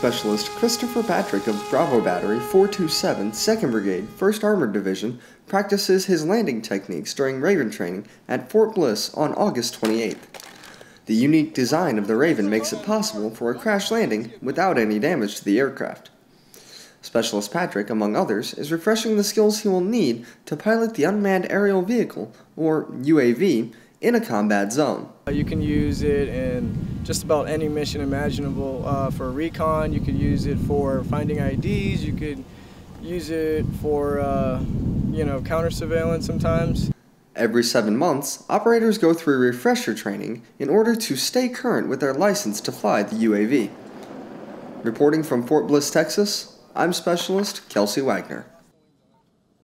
Specialist Christopher Patrick of Bravo Battery 427, 2nd Brigade, 1st Armored Division, practices his landing techniques during Raven training at Fort Bliss on August 28th. The unique design of the Raven makes it possible for a crash landing without any damage to the aircraft. Specialist Patrick, among others, is refreshing the skills he will need to pilot the Unmanned Aerial Vehicle, or UAV, in a combat zone. You can use it in just about any mission imaginable. Uh, for recon, you could use it for finding IEDs, you could use it for, uh, you know, counter surveillance sometimes. Every seven months, operators go through refresher training in order to stay current with their license to fly the UAV. Reporting from Fort Bliss, Texas, I'm Specialist Kelsey Wagner.